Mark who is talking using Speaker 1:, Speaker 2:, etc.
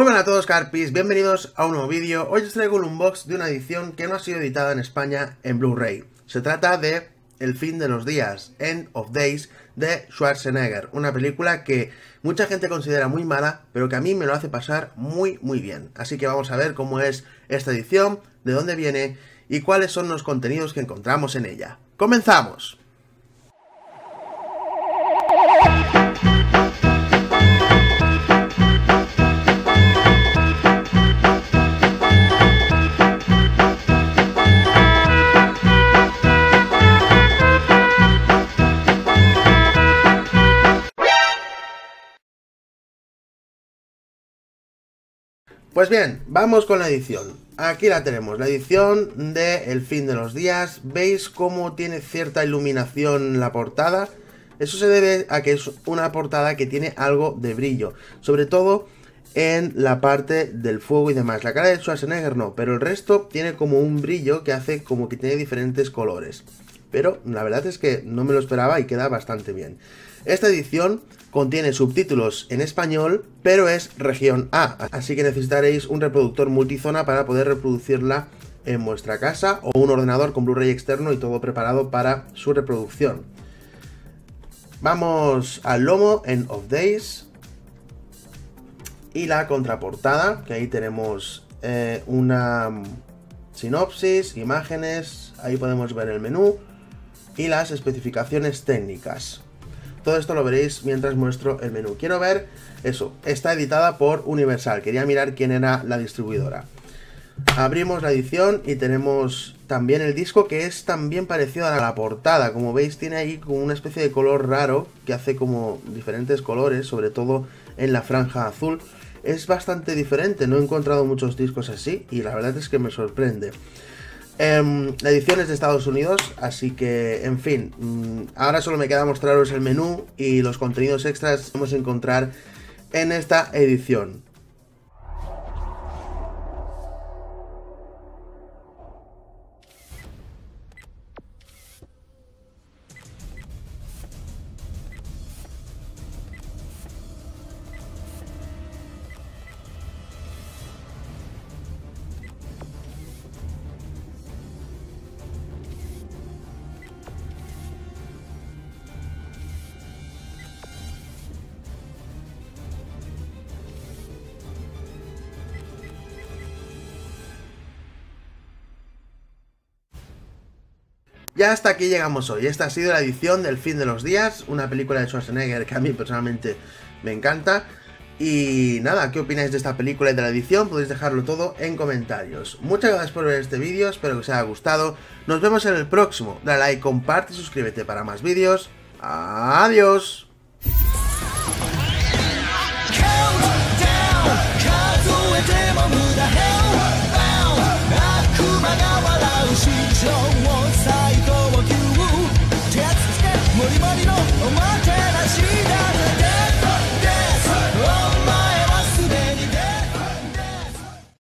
Speaker 1: Muy buenas a todos Carpis, bienvenidos a un nuevo vídeo. Hoy os traigo un unbox de una edición que no ha sido editada en España en Blu-ray. Se trata de El fin de los días, End of Days, de Schwarzenegger. Una película que mucha gente considera muy mala, pero que a mí me lo hace pasar muy muy bien. Así que vamos a ver cómo es esta edición, de dónde viene y cuáles son los contenidos que encontramos en ella. ¡Comenzamos! Pues bien, vamos con la edición. Aquí la tenemos, la edición de El fin de los días. ¿Veis cómo tiene cierta iluminación la portada? Eso se debe a que es una portada que tiene algo de brillo. Sobre todo en la parte del fuego y demás. La cara de Schwarzenegger no, pero el resto tiene como un brillo que hace como que tiene diferentes colores. Pero la verdad es que no me lo esperaba y queda bastante bien. Esta edición contiene subtítulos en español, pero es región A, así que necesitaréis un reproductor multizona para poder reproducirla en vuestra casa o un ordenador con Blu-ray externo y todo preparado para su reproducción. Vamos al lomo en Of Days y la contraportada, que ahí tenemos eh, una sinopsis, imágenes, ahí podemos ver el menú y las especificaciones técnicas. Todo esto lo veréis mientras muestro el menú. Quiero ver eso. Está editada por Universal. Quería mirar quién era la distribuidora. Abrimos la edición y tenemos también el disco que es también parecido a la portada. Como veis tiene ahí como una especie de color raro que hace como diferentes colores, sobre todo en la franja azul. Es bastante diferente, no he encontrado muchos discos así y la verdad es que me sorprende. Em, la edición es de Estados Unidos, así que, en fin, mm, ahora solo me queda mostraros el menú y los contenidos extras que vamos encontrar en esta edición. Ya hasta aquí llegamos hoy. Esta ha sido la edición del fin de los días, una película de Schwarzenegger que a mí personalmente me encanta. Y nada, ¿qué opináis de esta película y de la edición? Podéis dejarlo todo en comentarios. Muchas gracias por ver este vídeo, espero que os haya gustado. Nos vemos en el próximo. Dale like, comparte y suscríbete para más vídeos. Adiós.